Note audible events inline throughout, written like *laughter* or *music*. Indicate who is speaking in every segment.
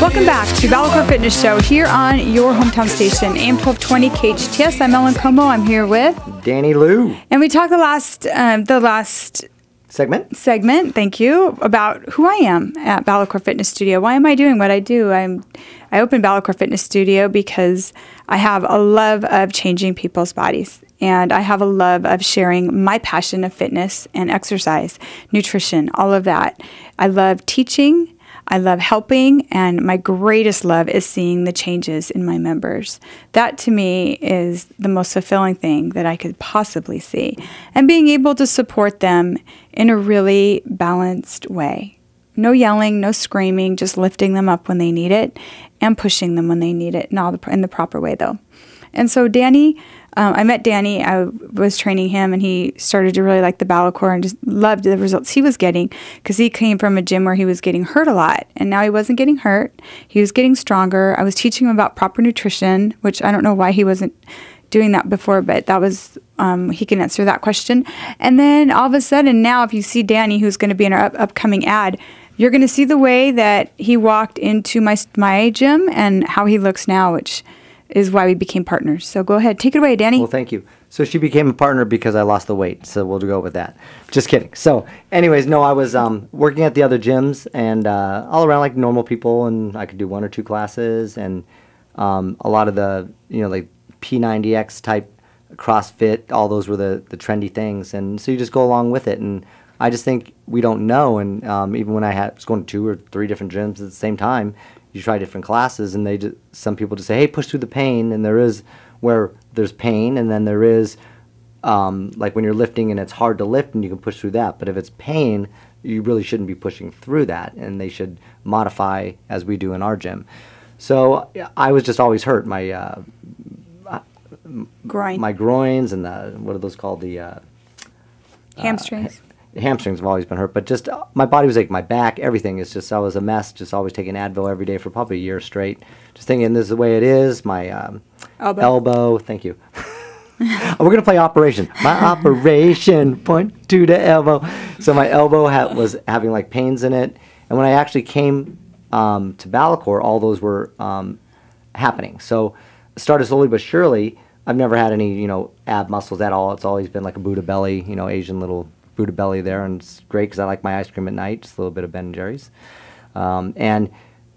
Speaker 1: Welcome back to BalaCore Fitness Show here on your hometown station, AM 1220 KHTS. I'm Ellen Como. I'm here with
Speaker 2: Danny Luh.
Speaker 1: And we talked the last um, the last
Speaker 2: segment
Speaker 1: segment. Thank you about who I am at BalaCore Fitness Studio. Why am I doing what I do? I'm I opened BalaCore Fitness Studio because I have a love of changing people's bodies. And I have a love of sharing my passion of fitness and exercise, nutrition, all of that. I love teaching I love helping, and my greatest love is seeing the changes in my members. That to me is the most fulfilling thing that I could possibly see, and being able to support them in a really balanced way. No yelling, no screaming, just lifting them up when they need it and pushing them when they need it in, all the, in the proper way, though. And so, Danny, um, I met Danny. I was training him, and he started to really like the BalaCore and just loved the results he was getting because he came from a gym where he was getting hurt a lot, and now he wasn't getting hurt. He was getting stronger. I was teaching him about proper nutrition, which I don't know why he wasn't doing that before, but that was um, he can answer that question. And then all of a sudden, now if you see Danny, who's going to be in our up- upcoming ad, you're going to see the way that he walked into my my gym and how he looks now, which is why we became partners. So go ahead, take it away, Danny.
Speaker 2: Well, thank you. So she became a partner because I lost the weight. So we'll go with that. Just kidding. So, anyways, no, I was um, working at the other gyms and uh, all around like normal people, and I could do one or two classes, and um, a lot of the you know like P90X type CrossFit, all those were the the trendy things, and so you just go along with it. And I just think we don't know, and um, even when I had was going to two or three different gyms at the same time, you try different classes, and they just, some people just say, "Hey, push through the pain," and there is where there's pain, and then there is um, like when you're lifting and it's hard to lift, and you can push through that. But if it's pain, you really shouldn't be pushing through that, and they should modify as we do in our gym. So I was just always hurt. My uh,
Speaker 1: groin,
Speaker 2: my groins, and the what are those called? The uh,
Speaker 1: hamstrings. Uh,
Speaker 2: hamstrings have always been hurt, but just uh, my body was like my back, everything is just I was a mess. Just always taking Advil every day for probably a year straight. Just thinking this is the way it is. My um, elbow. elbow. Thank you. oh, *laughs* we're gonna play Operation. My *laughs* Operation point to the elbow. So my elbow ha- was having like pains in it, and when I actually came um, to BalaCore, all those were um, happening. So started slowly but surely. I've never had any, you know, ab muscles at all. It's always been like a Buddha belly, you know, Asian little Buddha belly there, and it's great because I like my ice cream at night, just a little bit of Ben and Jerry's. Um, and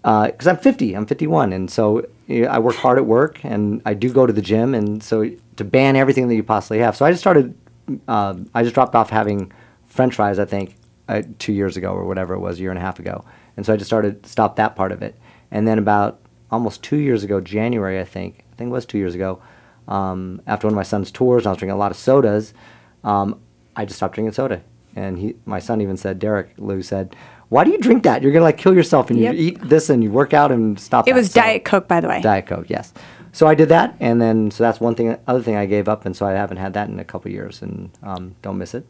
Speaker 2: because uh, I'm 50, I'm 51, and so you know, I work hard at work, and I do go to the gym, and so to ban everything that you possibly have. So I just started, uh, I just dropped off having French fries, I think, uh, two years ago or whatever it was, a year and a half ago, and so I just started stop that part of it, and then about almost two years ago, January, I think, I think it was two years ago, um, after one of my son's tours, and I was drinking a lot of sodas. Um, I just stopped drinking soda. And he, my son even said, Derek Luh said, why do you drink that? You're gonna like kill yourself and yep. you eat this and you work out and stop.
Speaker 1: It
Speaker 2: that.
Speaker 1: was so, Diet Coke, by the way.
Speaker 2: Diet Coke, yes. So I did that, and then so that's one thing. Other thing I gave up, and so I haven't had that in a couple years, and um, don't miss it.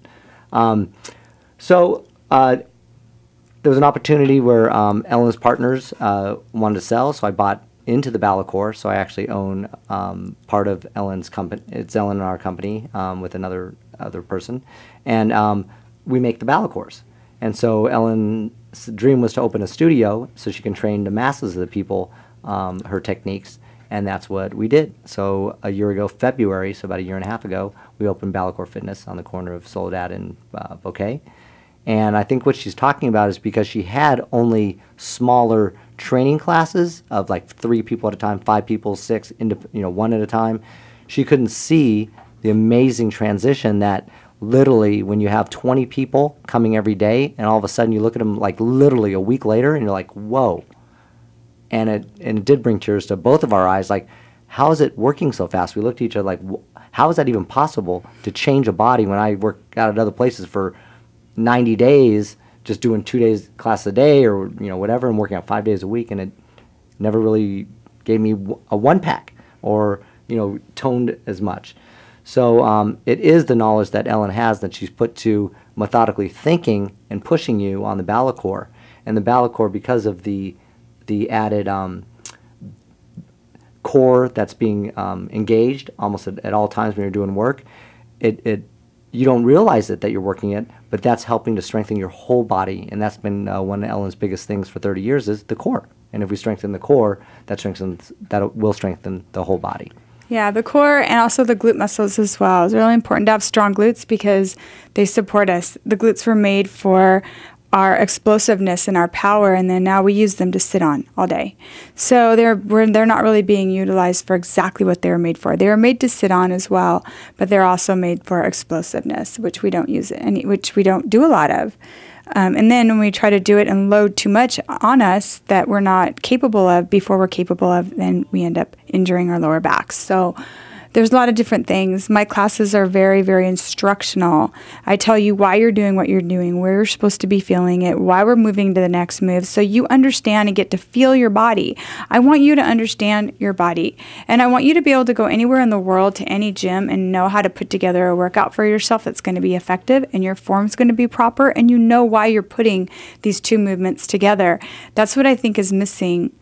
Speaker 2: Um, so uh, there was an opportunity where um, Ellen's partners uh, wanted to sell, so I bought into the BalaCore. So I actually own um, part of Ellen's company. It's Ellen and our company um, with another other person, and um, we make the BalaCores. And so Ellen's dream was to open a studio so she can train the masses of the people um, her techniques, and that's what we did. So a year ago, February, so about a year and a half ago, we opened BalaCore Fitness on the corner of Soledad and uh, Bouquet. And I think what she's talking about is because she had only smaller training classes of like three people at a time, five people, six, you know, one at a time. She couldn't see the amazing transition that literally when you have 20 people coming every day and all of a sudden you look at them like literally a week later and you're like whoa. And it and it did bring tears to both of our eyes like how is it working so fast? We looked at each other like how is that even possible to change a body when i work out at other places for 90 days just doing two days class a day or you know whatever and working out five days a week and it never really gave me a one pack or you know toned as much so um, it is the knowledge that Ellen has that she's put to methodically thinking and pushing you on the BalaCore. And the BalaCore, because of the the added um, core that's being um, engaged almost at, at, all times when you're doing work, it, it you don't realize it that you're working it, but that's helping to strengthen your whole body. And that's been uh, one of Ellen's biggest things for 30 years is the core And if we strengthen the core, that strengthens that will strengthen the whole body.
Speaker 1: Yeah, the core and also the glute muscles as well. It's really important to have strong glutes because they support us. The glutes were made for our explosiveness and our power, and then now we use them to sit on all day. So they're they're not really being utilized for exactly what they were made for. They were made to sit on as well, but they're also made for explosiveness, which we don't use any, which we don't do a lot of. Um, and then when we try to do it and load too much on us that we're not capable of before we're capable of, then we end up injuring our lower backs. So there's a lot of different things. My classes are very, very instructional. I tell you why you're doing what you're doing, where you're supposed to be feeling it, why we're moving to the next move, so you understand and get to feel your body. I want you to understand your body. And I want you to be able to go anywhere in the world to any gym and know how to put together a workout for yourself that's going to be effective and your form's going to be proper and you know why you're putting these two movements together. That's what I think is missing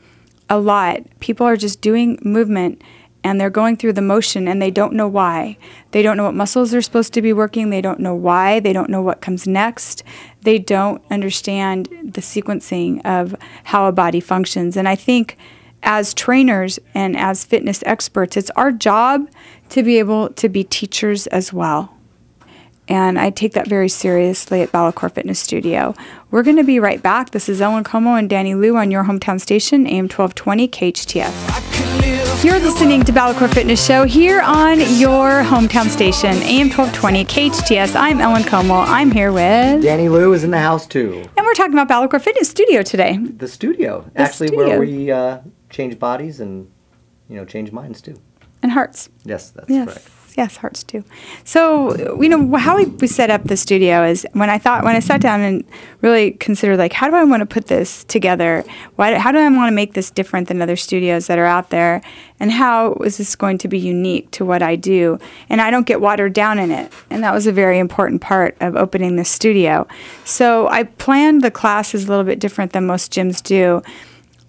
Speaker 1: a lot. People are just doing movement and they're going through the motion and they don't know why. They don't know what muscles they're supposed to be working. They don't know why. They don't know what comes next. They don't understand the sequencing of how a body functions. And I think as trainers and as fitness experts, it's our job to be able to be teachers as well. And I take that very seriously at BalaCore Fitness Studio. We're going to be right back. This is Ellen Como and Danny Luh on your hometown station, AM 1220 KHTS. You're listening to BalaCore Fitness Show here on your hometown station, AM 1220 KHTS. I'm Ellen Como. I'm here with
Speaker 2: Danny Luh is in the house too.
Speaker 1: And we're talking about BalaCore Fitness Studio today.
Speaker 2: The studio,
Speaker 1: The
Speaker 2: actually,
Speaker 1: studio.
Speaker 2: where we uh, change bodies and you know change minds too.
Speaker 1: And hearts.
Speaker 2: Yes, that's
Speaker 1: Yes.
Speaker 2: correct.
Speaker 1: Yes, hearts too. So, you know, how we, we set up the studio is when I thought, when I sat down and really considered, like, how do I want to put this together? Why, how do I want to make this different than other studios that are out there? And how is this going to be unique to what I do? And I don't get watered down in it. And that was a very important part of opening this studio. So I planned the classes a little bit different than most gyms do.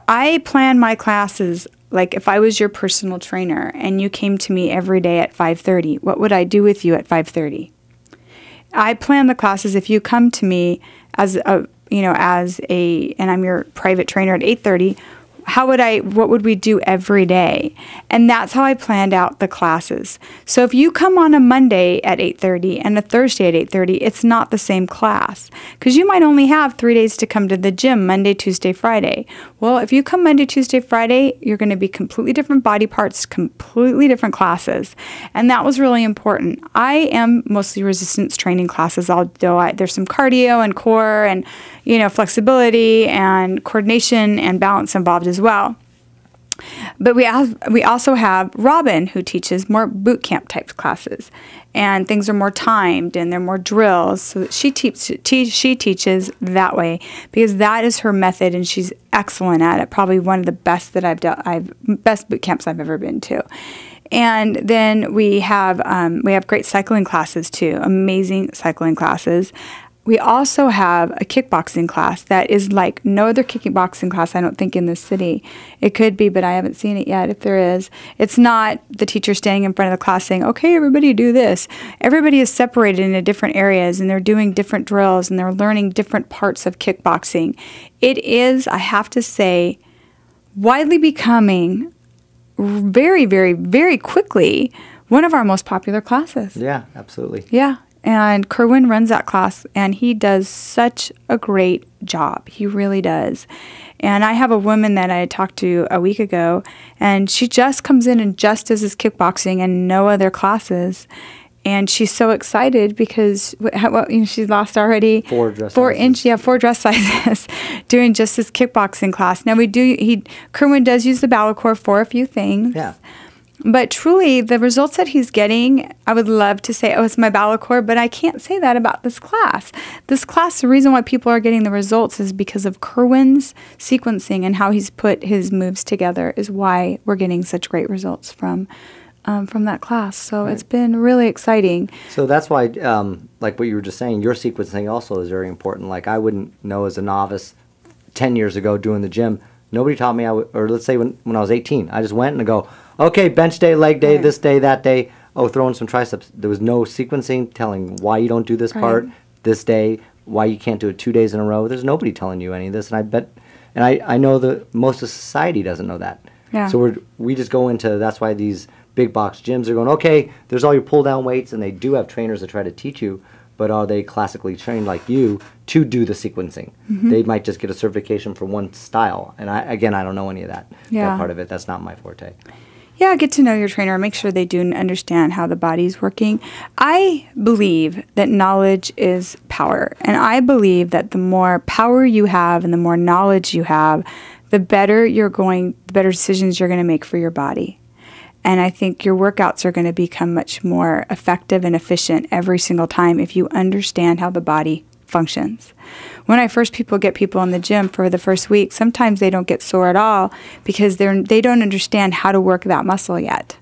Speaker 1: I plan my classes like if I was your personal trainer and you came to me every day at 5:30, what would I do with you at 5:30? I plan the classes if you come to me as a you know as a and I'm your private trainer at 8:30, how would I what would we do every day? And that's how I planned out the classes. So if you come on a Monday at 8:30 and a Thursday at 8:30, it's not the same class cuz you might only have 3 days to come to the gym, Monday, Tuesday, Friday. Well, if you come Monday, Tuesday, Friday, you're going to be completely different body parts, completely different classes. And that was really important. I am mostly resistance training classes, although I, there's some cardio and core and you know flexibility and coordination and balance involved as well. But we have, we also have Robin who teaches more boot camp type classes, and things are more timed and they're more drills. So she teach, te- she teaches that way because that is her method, and she's excellent at it. Probably one of the best that I've done. I've best boot camps I've ever been to. And then we have um, we have great cycling classes too, amazing cycling classes. We also have a kickboxing class that is like no other kickboxing class, I don't think, in this city. It could be, but I haven't seen it yet if there is. It's not the teacher standing in front of the class saying, okay, everybody do this. Everybody is separated into different areas and they're doing different drills and they're learning different parts of kickboxing. It is, I have to say, widely becoming very, very, very quickly one of our most popular classes.
Speaker 2: Yeah, absolutely.
Speaker 1: Yeah. And Kerwin runs that class and he does such a great job. He really does. And I have a woman that I talked to a week ago and she just comes in and just does his kickboxing and no other classes. And she's so excited because wh- how- what, you know, she's lost already
Speaker 2: Four dress
Speaker 1: four
Speaker 2: sizes.
Speaker 1: inch, yeah, four dress *laughs* sizes, doing just this kickboxing class. Now we do he Kerwin does use the BalaCore for a few things.
Speaker 2: Yeah.
Speaker 1: But truly, the results that he's getting, I would love to say, oh, it's my BalaCore, but I can't say that about this class. This class, the reason why people are getting the results is because of Kerwin's sequencing and how he's put his moves together, is why we're getting such great results from. Um, from that class, so it's been really exciting.
Speaker 2: So that's why, um, like what you were just saying, your sequencing also is very important. Like I wouldn't know as a novice, ten years ago doing the gym. Nobody taught me. I or let's say when when I was eighteen, I just went and I go, okay, bench day, leg day,
Speaker 1: Right.
Speaker 2: this day, that day. Oh, throwing some triceps. There was no sequencing telling why you don't do this part this day, why you can't do it two days in a row. There's nobody telling you any of this, and I bet And I, I know that most of society doesn't know that.
Speaker 1: Yeah.
Speaker 2: So we're, we just go into, that's why these big box gyms are going, okay, there's all your pull down weights, and they do have trainers that try to teach you, but are they classically trained like you to do the sequencing?
Speaker 1: Mm-hmm.
Speaker 2: They might just get a certification for one style. And I, again, I don't know any of that,
Speaker 1: Yeah.
Speaker 2: that part of it. That's not my forte.
Speaker 1: Yeah, get to know your trainer. Make sure they do understand how the body's working. I believe that knowledge is power. And I believe that the more power you have and the more knowledge you have, the better you're going, the better decisions you're going to make for your body. And I think your workouts are going to become much more effective and efficient every single time if you understand how the body functions. When I first people get people in the gym for the first week, sometimes they don't get sore at all because they're they don't understand how to work that muscle yet.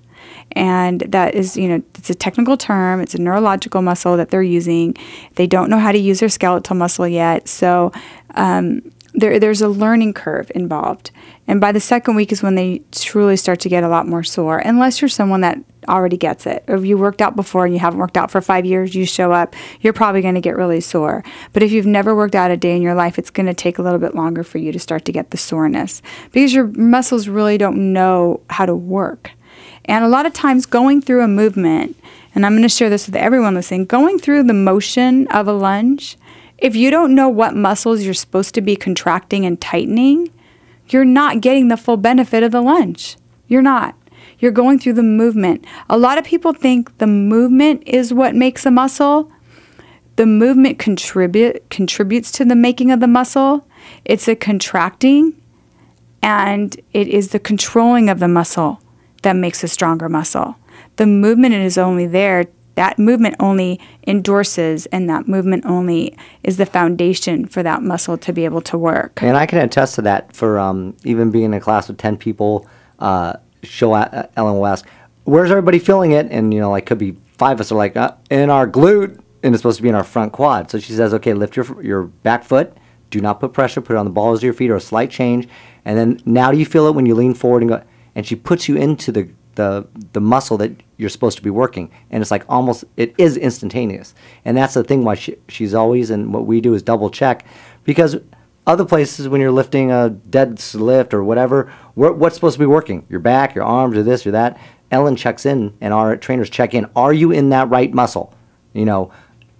Speaker 1: And that is, you know, it's a technical term. It's a neurological muscle that they're using. They don't know how to use their skeletal muscle yet. So um, there, there's a learning curve involved. And by the second week is when they truly start to get a lot more sore, unless you're someone that already gets it. Or if you worked out before and you haven't worked out for five years, you show up, you're probably going to get really sore. But if you've never worked out a day in your life, it's going to take a little bit longer for you to start to get the soreness because your muscles really don't know how to work. And a lot of times, going through a movement, and I'm going to share this with everyone listening, going through the motion of a lunge, if you don't know what muscles you're supposed to be contracting and tightening, you're not getting the full benefit of the lunge. You're not. You're going through the movement. A lot of people think the movement is what makes a muscle. The movement contribute contributes to the making of the muscle. It's a contracting and it is the controlling of the muscle that makes a stronger muscle. The movement is only there. That movement only endorses, and that movement only is the foundation for that muscle to be able to work.
Speaker 2: And I can attest to that for um, even being in a class with 10 people. Uh, show uh, Ellen will ask, Where's everybody feeling it? And, you know, like, could be five of us are like, uh, In our glute, and it's supposed to be in our front quad. So she says, Okay, lift your, your back foot. Do not put pressure. Put it on the balls of your feet or a slight change. And then now do you feel it when you lean forward and go? And she puts you into the, the, the muscle that you're supposed to be working. And it's like almost, it is instantaneous. And that's the thing why she, she's always, and what we do is double check. Because other places, when you're lifting a dead lift or whatever, wh- what's supposed to be working? Your back, your arms, or this or that. Ellen checks in, and our trainers check in. Are you in that right muscle? You know,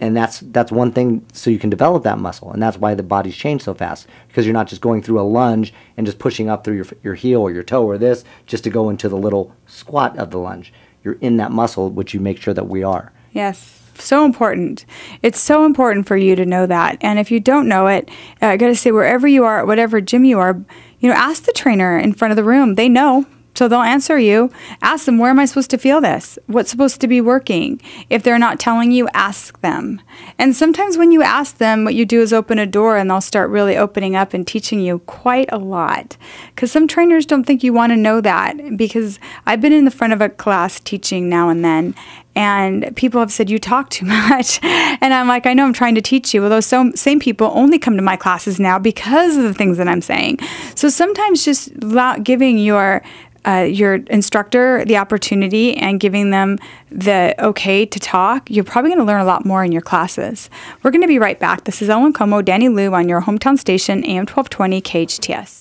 Speaker 2: and that's that's one thing so you can develop that muscle and that's why the body's changed so fast because you're not just going through a lunge and just pushing up through your, your heel or your toe or this just to go into the little squat of the lunge you're in that muscle which you make sure that we are
Speaker 1: Yes, so important. It's so important for you to know that. And if you don't know it, uh, I got to say, wherever you are, at whatever gym you are, you know, ask the trainer in front of the room. They know. So they'll answer you. Ask them, where am I supposed to feel this? What's supposed to be working? If they're not telling you, ask them. And sometimes when you ask them, what you do is open a door and they'll start really opening up and teaching you quite a lot. Because some trainers don't think you want to know that. Because I've been in the front of a class teaching now and then, and people have said you talk too *laughs* much and i'm like i know i'm trying to teach you well those so, same people only come to my classes now because of the things that i'm saying so sometimes just giving your uh, your instructor the opportunity and giving them the okay to talk, you're probably going to learn a lot more in your classes. We're going to be right back. This is Ellen Como, Danny Luh on your hometown station, AM 1220 KHTS.